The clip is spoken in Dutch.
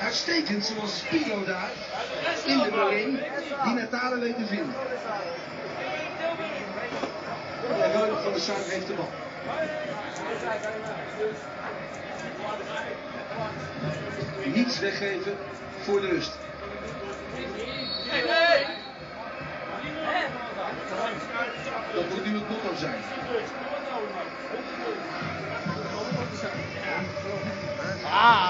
begint zoals Spilo daar in de Berlin die Natale weet te vinden. En Ronald van der Sar heeft de bal. Niets weggeven voor de rust. Dat moet nu het motto zijn. Ah.